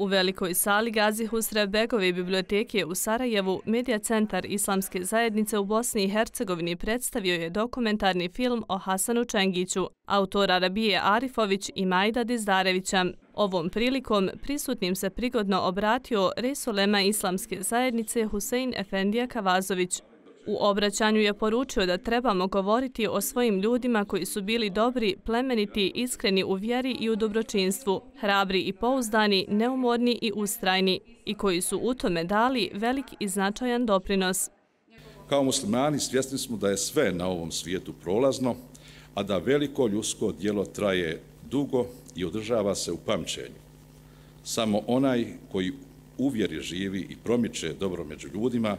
U velikoj sali Gazi Husrev Begove biblioteke u Sarajevu, Medija centar Islamske zajednice u Bosni i Hercegovini predstavio je dokumentarni film o Hasanu Čengiću, autora Rabije Arifović i Majda Dizdarevića. Ovom prilikom prisutnim se prigodno obratio Resulema Islamske zajednice Husein Efendija Kavazović, U obraćanju je poručio da trebamo govoriti o svojim ljudima koji su bili dobri, plemeniti, iskreni u vjeri i u dobročinstvu, hrabri i pouzdani, neumorni i ustrajni i koji su u tome dali velik i značajan doprinos. Kao muslimani svjesni smo da je sve na ovom svijetu prolazno, a da veliko ljusko dijelo traje dugo i održava se u pamćenju. Samo onaj koji uvjeri živi i promiče dobro među ljudima,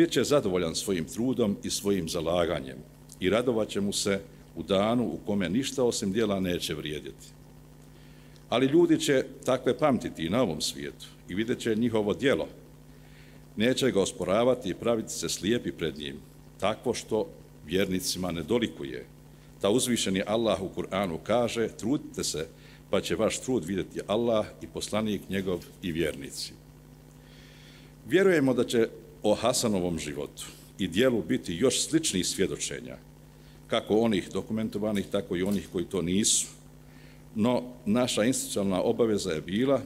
bit će zadovoljan svojim trudom i svojim zalaganjem i radovat će mu se u danu u kome ništa osim dijela neće vrijediti. Ali ljudi će takve pamtiti i na ovom svijetu i vidjet će njihovo dijelo. Neće ga osporavati i praviti se slijepi pred njim, takvo što vjernicima ne dolikuje. Ta uzvišeni Allah u Kur'anu kaže, trudite se, pa će vaš trud vidjeti Allah i poslanik njegov i vjernici. Vjerujemo da će o Hasanovom životu i dijelu biti još sličnih svjedočenja, kako onih dokumentovanih, tako i onih koji to nisu. No, naša institucionalna obaveza je bila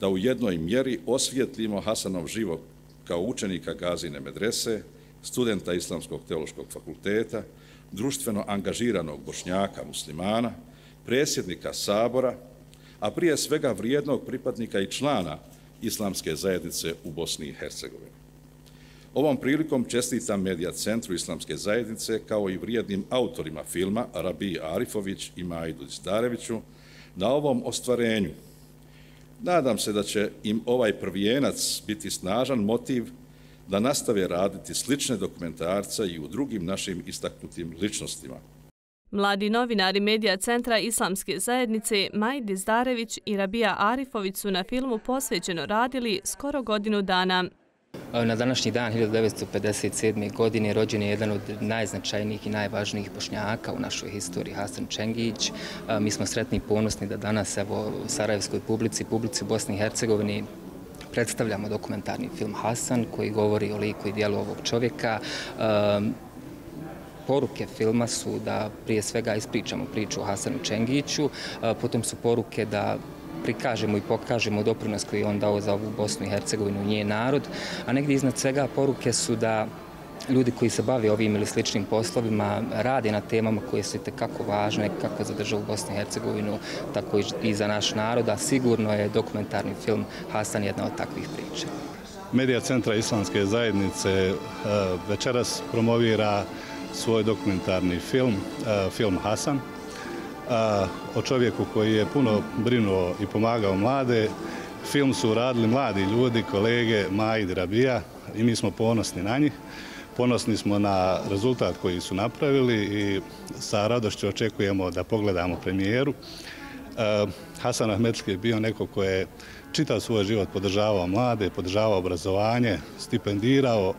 da u jednoj mjeri osvijetlimo Hasanov život kao učenika Gazine medrese, studenta Islamskog teološkog fakulteta, društveno angažiranog bošnjaka muslimana, presjednika Sabora, a prije svega vrijednog pripadnika i člana Islamske zajednice u Bosni i Hercegovini. Ovom prilikom čestitam Medija centru Islamske zajednice kao i vrijednim autorima filma Rabi Arifović i Majdu Zdareviću na ovom ostvarenju. Nadam se da će im ovaj prvijenac biti snažan motiv da nastave raditi slične dokumentarca i u drugim našim istaknutim ličnostima. Mladi novinari Medija centra Islamske zajednice Majdi Zdarević i Rabija Arifović su na filmu posvećeno radili skoro godinu dana. Na današnji dan 1957. godine rođen je jedan od najznačajnijih i najvažnijih bošnjaka u našoj historiji, Hasan Čengić. Mi smo sretni i ponosni da danas evo, u Sarajevskoj publici, publici Bosni i Hercegovini, predstavljamo dokumentarni film Hasan koji govori o liku i dijelu ovog čovjeka. Poruke filma su da prije svega ispričamo priču o Hasanu Čengiću, potom su poruke da prikažemo i pokažemo doprinos koji on dao za ovu Bosnu i Hercegovinu, nje narod, a negdje iznad svega poruke su da ljudi koji se bave ovim ili sličnim poslovima rade na temama koje su tekako važne, kako za državu Bosnu i Hercegovinu, tako i za naš narod, a sigurno je dokumentarni film Hasan jedna od takvih priča. Medija centra Islamske zajednice e, večeras promovira svoj dokumentarni film, e, film Hasan, o čovjeku koji je puno brinuo i pomagao mlade. Film su radili mladi ljudi, kolege Majd Rabija i mi smo ponosni na njih. Ponosni smo na rezultat koji su napravili i sa radošću očekujemo da pogledamo premijeru. Hasan Ahmetski je bio neko ko je čitav svoj život podržavao mlade, podržavao obrazovanje, stipendirao,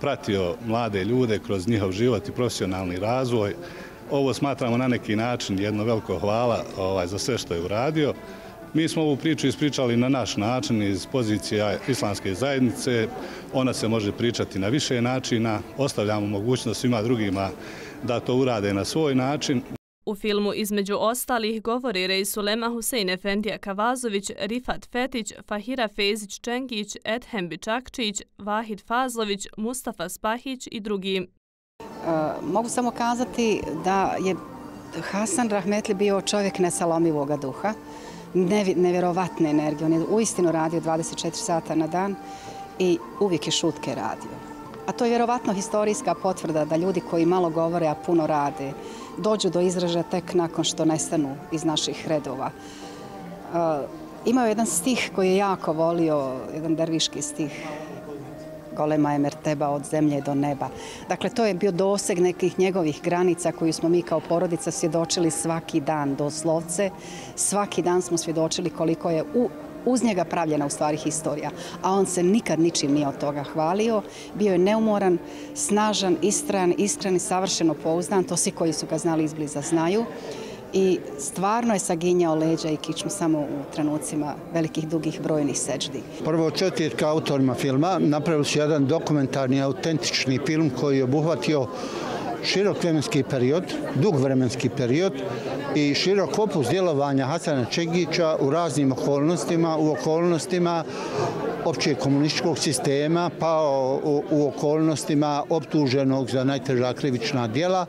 pratio mlade ljude kroz njihov život i profesionalni razvoj ovo smatramo na neki način jedno veliko hvala ovaj, za sve što je uradio. Mi smo ovu priču ispričali na naš način iz pozicije islamske zajednice. Ona se može pričati na više načina. Ostavljamo mogućnost svima drugima da to urade na svoj način. U filmu između ostalih govori Rej Sulema Husein Efendija Kavazović, Rifat Fetić, Fahira Fezić Čengić, Edhem Bičakčić, Vahid Fazlović, Mustafa Spahić i drugi. E, mogu samo kazati da je Hasan Rahmetli bio čovjek nesalomivog duha, nevjerovatne energije. On je uistinu radio 24 sata na dan i uvijek je šutke radio. A to je vjerovatno historijska potvrda da ljudi koji malo govore, a puno rade, dođu do izražaja tek nakon što nestanu iz naših redova. E, imao je jedan stih koji je jako volio, jedan derviški stih, golema je merteba od zemlje do neba. Dakle, to je bio doseg nekih njegovih granica koju smo mi kao porodica svjedočili svaki dan do slovce. Svaki dan smo svjedočili koliko je u uz njega pravljena u stvari historija, a on se nikad ničim nije od toga hvalio. Bio je neumoran, snažan, istrajan, iskren i savršeno pouzdan, to svi koji su ga znali izbliza znaju i stvarno je saginjao leđa i kičmu samo u trenucima velikih, dugih, brojnih seđdi. Prvo četvrtka autorima filma napravili su jedan dokumentarni, autentični film koji je obuhvatio širok vremenski period, dug vremenski period i širok opus djelovanja Hasana Čegića u raznim okolnostima, u okolnostima opće komunističkog sistema, pa u okolnostima optuženog za najteža krivična djela,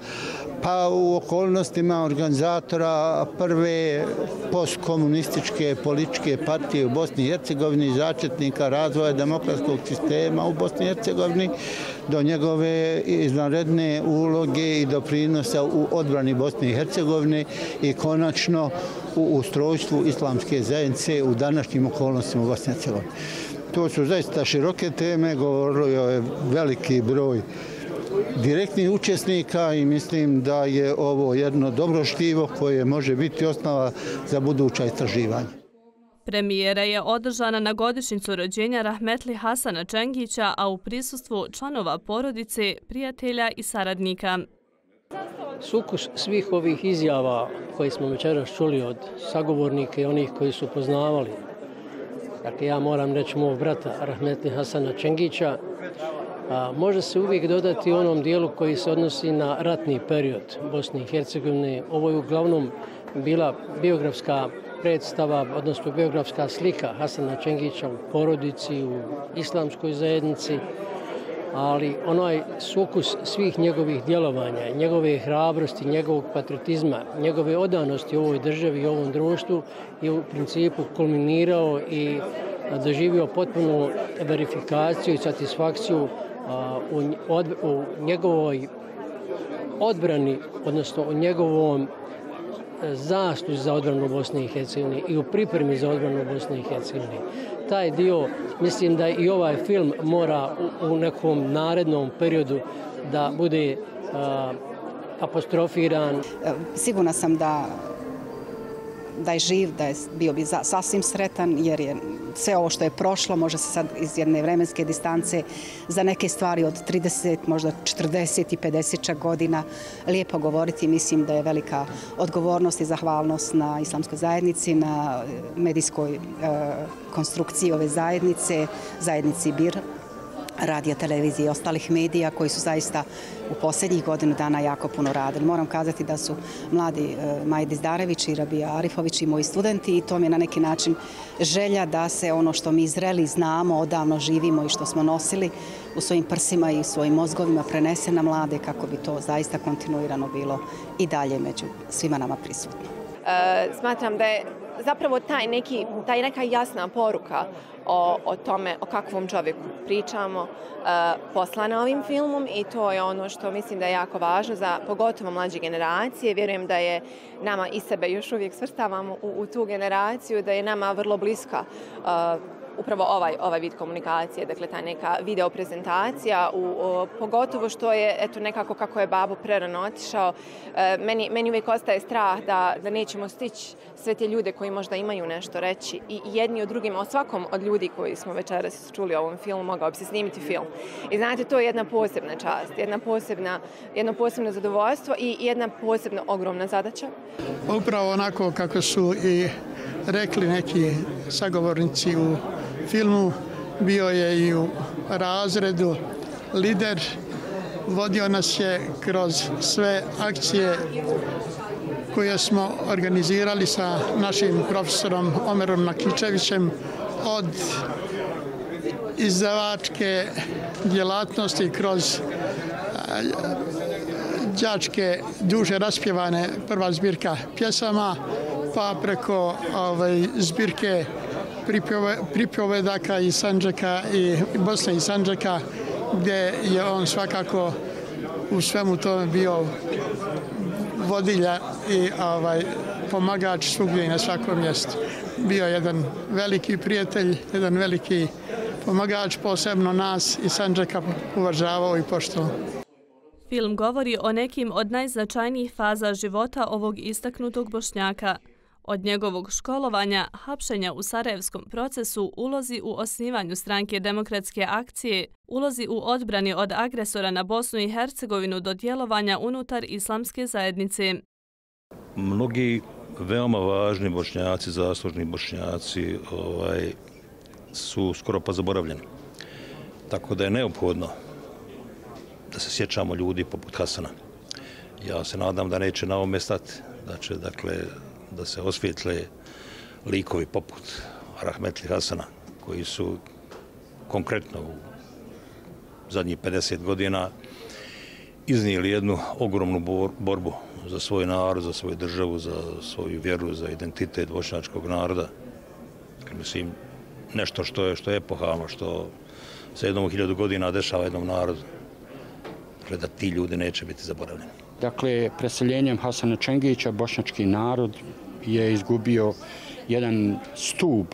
pa u okolnostima organizatora prve postkomunističke političke partije u Bosni i Hercegovini, začetnika razvoja demokratskog sistema u Bosni i Hercegovini, do njegove izvanredne uloge i doprinosa u odbrani Bosne i Hercegovine i konačno u ustrojstvu islamske zajednice u današnjim okolnostima u Bosni i Hercegovini. To su zaista široke teme, govorio je veliki broj direktnih učesnika i mislim da je ovo jedno dobro štivo koje može biti osnova za buduća istraživanja. Premijera je održana na godišnjicu rođenja Rahmetli Hasana Čengića, a u prisustvu članova porodice, prijatelja i saradnika. Sukus svih ovih izjava koje smo večeras čuli od sagovornika i onih koji su poznavali, dakle ja moram reći mog brata Rahmetli Hasana Čengića, A, može se uvijek dodati onom dijelu koji se odnosi na ratni period Bosne i Hercegovine. Ovo je uglavnom bila biografska predstava, odnosno biografska slika Hasana Čengića u porodici, u islamskoj zajednici, ali onaj sukus svih njegovih djelovanja, njegove hrabrosti, njegovog patriotizma, njegove odanosti u ovoj državi i ovom društvu je u principu kulminirao i doživio potpunu verifikaciju i satisfakciju u, od, u njegovoj odbrani, odnosno u njegovom e, za odbranu Bosne i Hercegovine i u pripremi za odbranu Bosne i Hercegovine. Taj dio, mislim da i ovaj film mora u, u nekom narednom periodu da bude a, apostrofiran. Sigurna sam da da je živ, da je bio bi sasvim sretan, jer je sve ovo što je prošlo može se sad iz jedne vremenske distance za neke stvari od 30, možda 40 i 50 godina lijepo govoriti. Mislim da je velika odgovornost i zahvalnost na islamskoj zajednici, na eh, medijskoj e, konstrukciji ove zajednice, zajednici BIR, radija, televizije i ostalih medija koji su zaista u posljednjih godinu dana jako puno radili. Moram kazati da su mladi e, Majdi Zdarević i Rabija Arifović i moji studenti i to mi je na neki način želja da se ono što mi zreli znamo, odavno živimo i što smo nosili u svojim prsima i svojim mozgovima prenese na mlade kako bi to zaista kontinuirano bilo i dalje među svima nama prisutno. E, smatram da je zapravo taj neki, taj neka jasna poruka o, o tome o kakvom čovjeku pričamo e, poslana ovim filmom i to je ono što mislim da je jako važno za pogotovo mlađe generacije. Vjerujem da je nama i sebe još uvijek svrstavamo u, u tu generaciju, da je nama vrlo bliska e, upravo ovaj ovaj vid komunikacije, dakle ta neka video prezentacija, u, o, pogotovo što je eto nekako kako je babo prerano otišao, e, meni, meni uvijek ostaje strah da, da nećemo stići sve te ljude koji možda imaju nešto reći i jedni od drugima, o svakom od ljudi koji smo večeras čuli o ovom filmu, mogao bi se snimiti film. I znate, to je jedna posebna čast, jedna posebna, jedno posebno zadovoljstvo i jedna posebno ogromna zadaća. Pa upravo onako kako su i rekli neki sagovornici u filmu, bio je i u razredu lider, vodio nas je kroz sve akcije koje smo organizirali sa našim profesorom Omerom Nakičevićem od izdavačke djelatnosti kroz đačke duže raspjevane prva zbirka pjesama pa preko ovaj, zbirke pripovedaka iz Sanđaka i Bosne i Sanđaka, gdje je on svakako u svemu tome bio vodilja i ovaj, pomagač svugdje i na svakom mjestu. Bio jedan veliki prijatelj, jedan veliki pomagač, posebno nas i Sanđaka uvažavao i poštovao. Film govori o nekim od najznačajnijih faza života ovog istaknutog bošnjaka – od njegovog školovanja, hapšenja u Sarajevskom procesu, ulozi u osnivanju stranke demokratske akcije, ulozi u odbrani od agresora na Bosnu i Hercegovinu do djelovanja unutar islamske zajednice. mnogi veoma važni bošnjaci, zaslužni bošnjaci, ovaj, su skoro pa zaboravljeni. Tako da je neophodno da se sjećamo ljudi poput Hasana. Ja se nadam da neće na ovome stati, da će, dakle, da se osvijetle likovi poput Rahmetli Hasana, koji su konkretno u zadnjih 50 godina iznijeli jednu ogromnu borbu za svoj narod, za svoju državu, za svoju vjeru, za identitet bošnjačkog naroda. Mislim, nešto što je, što je epohalno, što se jednom hiljadu godina dešava jednom narodu. Dakle, da ti ljudi neće biti zaboravljeni. Dakle, preseljenjem Hasana Čengića, bošnjački narod je izgubio jedan stub,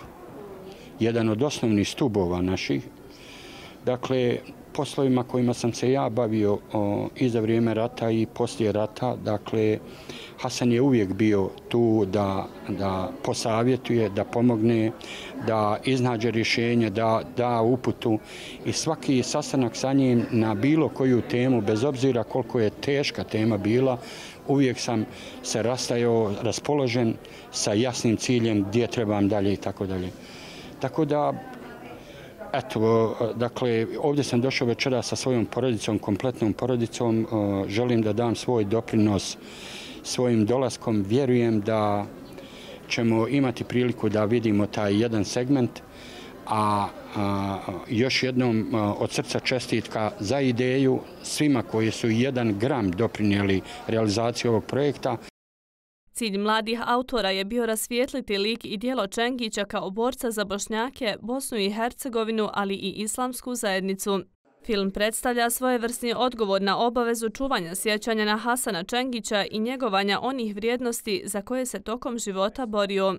jedan od osnovnih stubova naših. Dakle, poslovima kojima sam se ja bavio o, i za vrijeme rata i poslije rata, dakle, Hasan je uvijek bio tu da, da posavjetuje, da pomogne, da iznađe rješenje, da da uputu i svaki sastanak sa njim na bilo koju temu, bez obzira koliko je teška tema bila, uvijek sam se rastajao raspoložen sa jasnim ciljem gdje trebam dalje i tako dalje. Tako da Eto, dakle, ovdje sam došao večera sa svojom porodicom, kompletnom porodicom. E, želim da dam svoj doprinos svojim dolaskom. Vjerujem da ćemo imati priliku da vidimo taj jedan segment, a, a još jednom a, od srca čestitka za ideju svima koji su jedan gram doprinijeli realizaciju ovog projekta. Cilj mladih autora je bio rasvijetliti lik i dijelo Čengića kao borca za Bošnjake, Bosnu i Hercegovinu, ali i islamsku zajednicu. Film predstavlja svojevrsni odgovor na obavezu čuvanja sjećanja na Hasana Čengića i njegovanja onih vrijednosti za koje se tokom života borio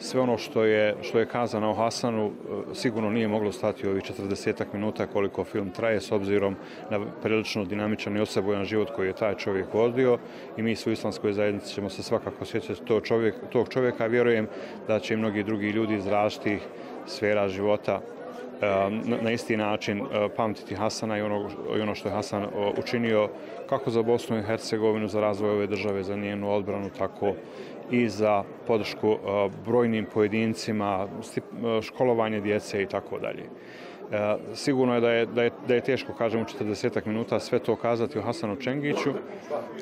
sve ono što je, što je kazano o Hasanu e, sigurno nije moglo stati u ovih 40 minuta koliko film traje s obzirom na prilično dinamičan i osebujan život koji je taj čovjek vodio i mi u islamskoj zajednici ćemo se svakako sjećati tog, čovjek, tog čovjeka. Vjerujem da će i mnogi drugi ljudi iz različitih sfera života E, na isti način e, pamtiti Hasana i ono, i ono što je Hasan e, učinio kako za Bosnu i Hercegovinu, za razvoj ove države, za njenu odbranu, tako i za podršku brojnim pojedincima, školovanje djece i tako dalje. E, sigurno je da je, da je, da je teško, kažem, u 40 minuta sve to kazati o Hasanu Čengiću,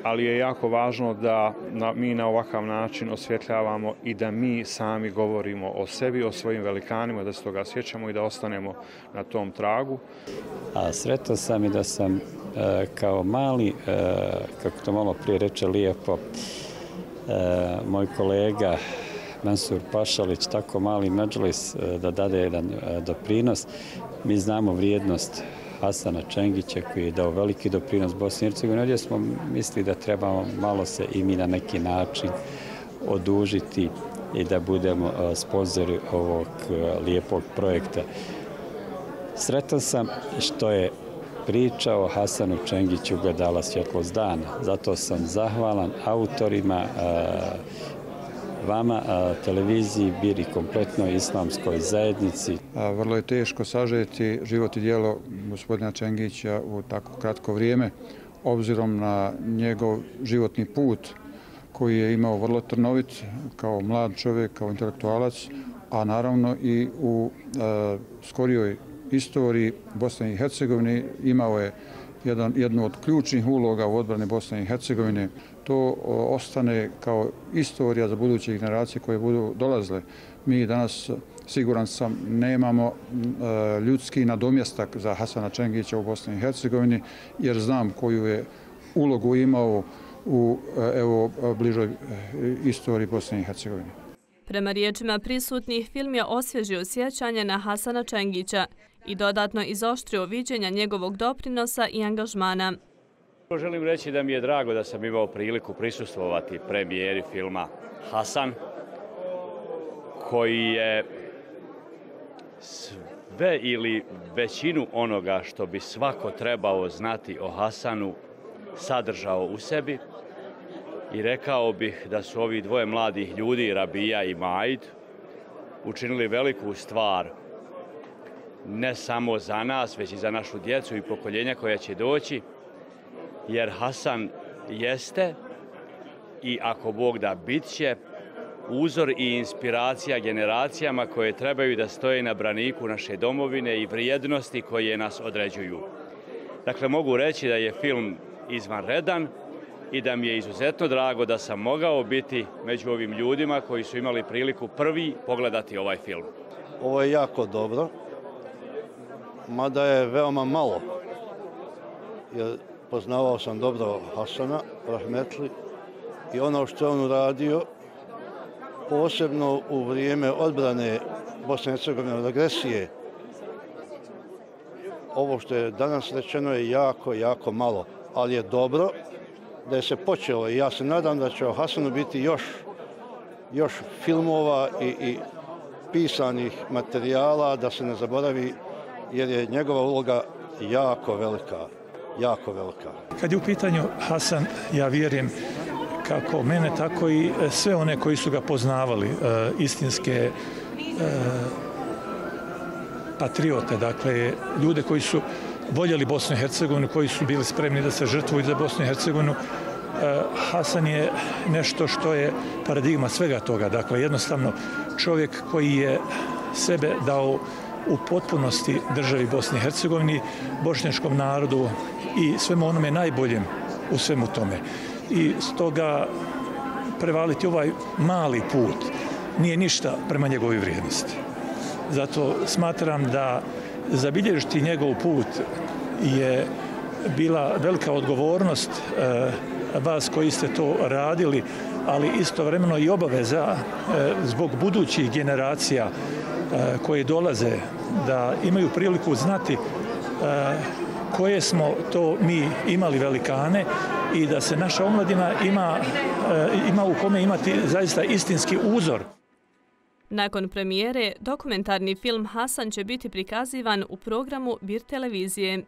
ali je jako važno da na, mi na ovakav način osvjetljavamo i da mi sami govorimo o sebi, o svojim velikanima, da se toga sjećamo i da ostanemo na tom tragu. A sretan sam i da sam e, kao mali, e, kako to malo prije reče lijepo, E, moj kolega Mansur Pašalić, tako mali međulis e, da dade jedan e, doprinos. Mi znamo vrijednost Hasana Čengića koji je dao veliki doprinos Bosni i Hercegovini. Ovdje smo mislili da trebamo malo se i mi na neki način odužiti i da budemo e, sponzori ovog e, lijepog projekta. Sretan sam što je priča o Hasanu Čengiću ga dala svjetlost dana. Zato sam zahvalan autorima, e, vama, televiziji, biri kompletnoj islamskoj zajednici. Vrlo je teško sažeti život i dijelo gospodina Čengića u tako kratko vrijeme, obzirom na njegov životni put koji je imao vrlo trnovit kao mlad čovjek, kao intelektualac, a naravno i u skorijoj istoriji Bosne i Hercegovine imao je jedan, jednu od ključnih uloga u odbrani Bosne i Hercegovine. To ostane kao istorija za buduće generacije koje budu dolazle. Mi danas, siguran sam, nemamo e, ljudski nadomjestak za Hasana Čengića u Bosni i Hercegovini, jer znam koju je ulogu imao u e, evo, bližoj e, istoriji Bosne i Hercegovine. Prema riječima prisutnih, film je osvježio sjećanje na Hasana Čengića i dodatno izoštrio viđenja njegovog doprinosa i angažmana. Želim reći da mi je drago da sam imao priliku prisustvovati premijeri filma Hasan, koji je sve ili većinu onoga što bi svako trebao znati o Hasanu sadržao u sebi i rekao bih da su ovi dvoje mladih ljudi, Rabija i Majd, učinili veliku stvar ne samo za nas, već i za našu djecu i pokoljenja koja će doći, jer Hasan jeste i ako Bog da bit će uzor i inspiracija generacijama koje trebaju da stoje na braniku naše domovine i vrijednosti koje nas određuju. Dakle, mogu reći da je film izvanredan i da mi je izuzetno drago da sam mogao biti među ovim ljudima koji su imali priliku prvi pogledati ovaj film. Ovo je jako dobro, mada je veoma malo, jer poznavao sam dobro Hasana Rahmetli i ono što je on uradio, posebno u vrijeme odbrane Bosne i Hercegovine od agresije, ovo što je danas rečeno je jako, jako malo, ali je dobro da je se počelo i ja se nadam da će o Hasanu biti još, još filmova i, i pisanih materijala da se ne zaboravi jer je njegova uloga jako velika, jako velika. Kad je u pitanju Hasan, ja vjerujem kako mene, tako i e, sve one koji su ga poznavali, e, istinske e, patriote, dakle, ljude koji su voljeli Bosnu i Hercegovinu, koji su bili spremni da se žrtvuju za Bosnu i Hercegovinu, e, Hasan je nešto što je paradigma svega toga. Dakle, jednostavno čovjek koji je sebe dao u potpunosti državi Bosni i Hercegovini, bošnjačkom narodu i svemu onome najboljem u svemu tome. I stoga prevaliti ovaj mali put nije ništa prema njegovoj vrijednosti. Zato smatram da zabilježiti njegov put je bila velika odgovornost e, vas koji ste to radili, ali istovremeno i obaveza e, zbog budućih generacija Eh, koje dolaze da imaju priliku znati eh, koje smo to mi imali velikane i da se naša omladina ima, eh, ima u kome imati zaista istinski uzor. Nakon premijere, dokumentarni film Hasan će biti prikazivan u programu Bir televizije.